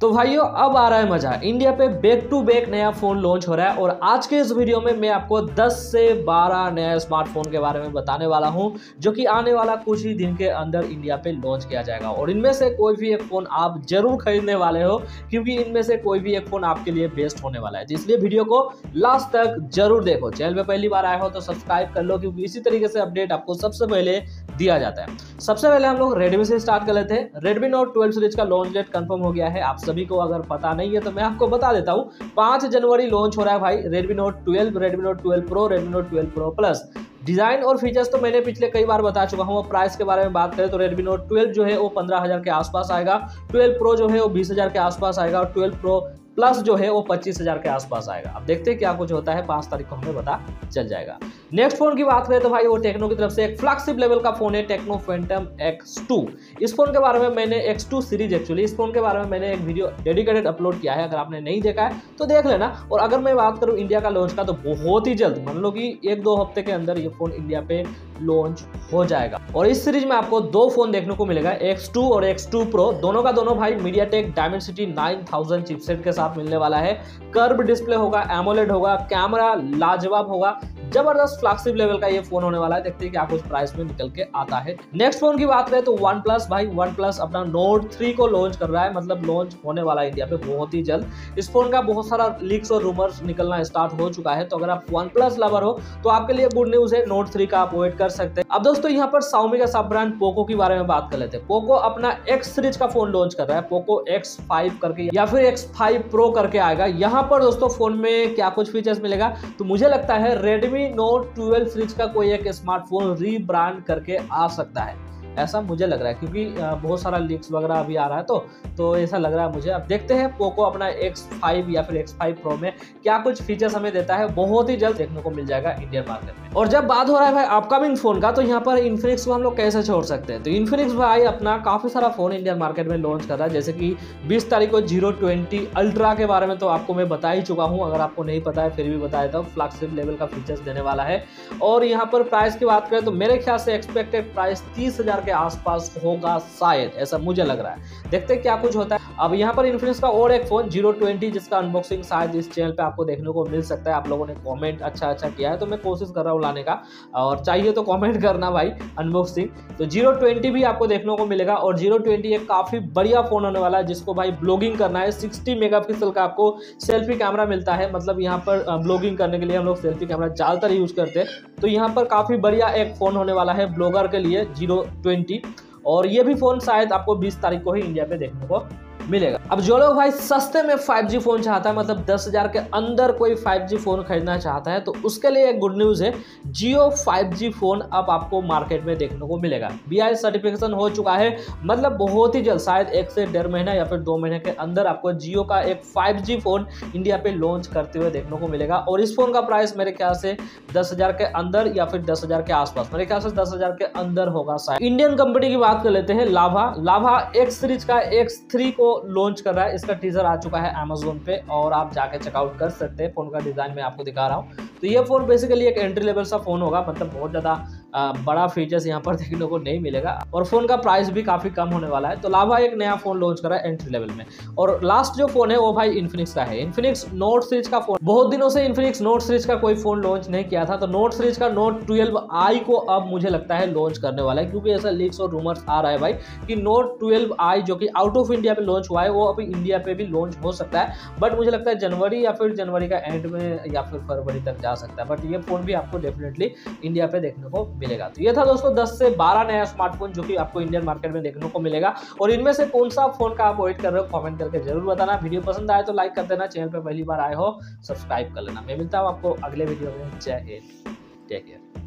तो भाइयों, अब आ रहा है मज़ा। इंडिया पे बैक टू बैक नया फ़ोन लॉन्च हो रहा है और आज के इस वीडियो में मैं आपको 10 से 12 नया स्मार्टफ़ोन के बारे में बताने वाला हूँ, जो कि आने वाला कुछ ही दिन के अंदर इंडिया पे लॉन्च किया जाएगा। और इनमें से कोई भी एक फ़ोन आप ज़रूर खरीदने वाले हो, क्योंकि इनमें से कोई भी एक फ़ोन आपके लिए बेस्ट होने वाला है। तो इसलिए वीडियो को लास्ट तक ज़रूर देखो। चैनल पे पहली बार आए हो तो सब्सक्राइब कर लो, क्योंकि इसी तरीके से अपडेट आपको सबसे पहले दिया जाता है। सबसे पहले हम लोग रेडमी से स्टार्ट कर लेते हैं। रेडमी नोट ट्वेल्व सीरीज़ का लॉन्च डेट कंफर्म हो गया है। आप सभी को अगर पता नहीं है तो मैं आपको बता देता हूँ। पाँच जनवरी लॉन्च हो रहा है भाई Redmi note twelve Redmi note twelve pro Redmi note twelve pro plus design और फीचर्स तो मैंने पिछले कई बार बता चुका हूँ। प्राइस के बारे में बात करें तो रेडमी नोट 12 जो है वो पंद्रह हज़ार के आसपास आएगा। 12 प्रो जो है वो बीस हज़ार के आसपास आएगा और 12 प्रो प्लस जो है वो पच्चीस हज़ार के आसपास आएगा। अब देखते हैं क्या कुछ होता है। पाँच तारीख को हमें पता चल जाएगा। नेक्स्ट फ़ोन की बात करें तो भाई वो टेक्नो की तरफ़ से एक फ्लैगशिप लेवल का फ़ोन है टेक्नो फेंटम एक्स टू इस फ़ोन के बारे में मैंने एक्स टू सीरीज़ एक्चुअली इस फ़ोन के बारे में मैंने एक वीडियो डेडिकेटेड अपलोड किया है, अगर आपने नहीं देखा है तो देख लेना। और अगर मैं बात करूँ इंडिया का लॉन्च का तो बहुत ही जल्द, मान लो कि एक दो हफ़्ते के अंदर ये फ़ोन इंडिया पे लॉन्च हो जाएगा। और इस सीरीज़ में आपको दो फ़ोन देखने को मिलेगा X2 और X2 Pro दोनों का दोनों भाई MediaTek Dimensity 9000 चिपसेट के साथ मिलने वाला है। कर्व डिस्प्ले होगा एमोलेड होगा कैमरा लाजवाब होगा। ज़बरदस्त फ्लैगशिप लेवल का ये फ़ोन होने वाला है। देखते हैं क्या कुछ प्राइस में निकल के आता है। नेक्स्ट फ़ोन की बात करें तो वन प्लस भाई वन प्लस अपना नोट थ्री को लॉन्च कर रहा है। मतलब लॉन्च होने वाला है इंडिया पे बहुत ही जल्द। इस फ़ोन का बहुत सारा लीक्स और रूमर्स निकलना स्टार्ट हो चुका है। तो अगर आप वन प्लस लवर हो तो आपके लिए गुड न्यूज़ है नोट थ्री का आप वेट कर सकते हैं। अब दोस्तों, यहाँ पर साउमी का सब ब्रांड पोको के बारे में बात कर लेते हैं। पोको अपना एक्स सीरीज़ का फ़ोन लॉन्च कर रहा है। पोको एक्स करके या फिर एक्स फाइव प्रो करके आएगा। यहाँ पर दोस्तों फ़ोन में क्या कुछ फीचर्स मिलेगा? तो मुझे लगता है रेडमी नोट ट्वेल्व फ्रिज का कोई एक स्मार्टफ़ोन रीब्रांड करके आ सकता है। ऐसा मुझे लग रहा है, क्योंकि बहुत सारा लीक्स वगैरह अभी आ रहा है तो तो ऐसा लग रहा है मुझे। अब देखते हैं पोको अपना X5 या फिर X5 Pro में क्या कुछ फीचर्स हमें देता है। बहुत ही जल्द देखने को मिल जाएगा इंडियन मार्केट में। और जब बात हो रहा है भाई अपकमिंग फ़ोन का तो यहाँ पर इन्फिनिक्स को हम लोग कैसे छोड़ सकते हैं? तो इन्फिनिक्स भाई अपना काफ़ी सारा फ़ोन इंडियन मार्केट में लॉन्च कर रहा है। जैसे कि बीस तारीख को ज़ीरो ट्वेंटी अल्ट्रा के बारे में तो आपको मैं बता ही चुका हूँ। अगर आपको नहीं पता है, फिर भी बता देता हूँ फ्लैगशिप लेवल का फीचर्स देने वाला है। और यहाँ पर प्राइस की बात करें तो मेरे ख्याल से एक्सपेक्टेड प्राइस तीस हज़ार के आसपास होगा शायद, ऐसा मुझे लग रहा है। देखते हैं क्या कुछ होता है। अब यहाँ पर इन्फिनिक्स का और एक फ़ोन ज़ीरो ट्वेंटी जिसका अनबॉक्सिंग शायद इस चैनल पे आपको देखने को मिल सकता है। आप लोगों ने कमेंट अच्छा अच्छा किया है तो मैं कोशिश कर रहा हूँ लाने का। और चाहिए तो कमेंट करना भाई अनबॉक्सिंग तो ज़ीरो भी आपको देखने को मिलेगा और ज़ीरो एक काफ़ी बढ़िया फ़ोन होने वाला है, जिसको भाई ब्लॉगिंग करना है। सिक्सटी मेगा का आपको सेल्फी कैमरा मिलता है। मतलब यहाँ पर ब्लॉगिंग करने के लिए हम लोग सेल्फी कैमरा ज़्यादातर यूज़ करते हैं। तो यहाँ पर काफ़ी बढ़िया एक फ़ोन होने वाला है ब्लॉगर के लिए ज़ीरो और ये भी फ़ोन शायद आपको 20 तारीख को ही इंडिया पे देखने को मिलेगा। अब जो लोग भाई सस्ते में 5G फ़ोन चाहता है मतलब दस हज़ार के अंदर कोई 5G फ़ोन खरीदना चाहता है तो उसके लिए एक गुड न्यूज़ है जियो 5G फ़ोन अब आपको मार्केट में देखने को मिलेगा। बी सर्टिफिकेशन हो चुका है मतलब बहुत ही जल्द, शायद एक से डेढ़ महीना या फिर दो महीने के अंदर आपको जियो का एक फाइव फ़ोन इंडिया पे लॉन्च करते हुए देखने को मिलेगा। और इस फ़ोन का प्राइस मेरे ख्याल से दस के अंदर या फिर दस के आसपास, मेरे ख्याल से दस के अंदर होगा शायद। इंडियन कंपनी की बात कर लेते हैं लाभा लाभा एक्स सीरीज़ का एक्स को लॉन्च कर रहा है। इसका टीजर आ चुका है अमेजोन पे और आप जाके चेकआउट कर सकते हैं। फ़ोन का डिज़ाइन मैं आपको दिखा रहा हूँ। तो ये फ़ोन बेसिकली एक एंट्री लेवल सा फ़ोन होगा। मतलब बहुत ज़्यादा बड़ा फीचर्स यहाँ पर देखने को नहीं मिलेगा और फ़ोन का प्राइस भी काफ़ी कम होने वाला है। तो लाभा एक नया फ़ोन लॉन्च करा है एंट्री लेवल में। और लास्ट जो फ़ोन है, वो भाई इन्फिनिक्स का है। इन्फिनिक्स नोट सीरीज़ का फ़ोन बहुत दिनों से इन्फिनिक्स नोट सीरीज़ का कोई फ़ोन लॉन्च नहीं किया था। तो नोट सीरीज़ का नोट ट्वेल्व आई को अब मुझे लगता है लॉन्च करने वाला है। क्योंकि ऐसा लीक्स और रूमर्स आ रहा है भाई कि नोट ट्वेल्व आई जो कि आउट ऑफ़ इंडिया पे लॉन्च हुआ है, वो अभी इंडिया पे भी लॉन्च हो सकता है। बट मुझे लगता है जनवरी या फिर जनवरी का एंड में या फिर फरवरी तक जा सकता है। बट ये फ़ोन भी आपको डेफिनेटली इंडिया पे देखने को मिलेगा। तो ये था दोस्तों 10 से 12 नया स्मार्टफ़ोन जो कि आपको इंडियन मार्केट में देखने को मिलेगा। और इनमें से कौन सा फ़ोन का आप वेट कर रहे हो कॉमेंट करके ज़रूर बताना। वीडियो पसंद आए तो लाइक कर देना चैनल पर पहली बार आए हो सब्सक्राइब कर लेना। मैं मिलता हूँ आपको अगले वीडियो में। जय हिंद। Take care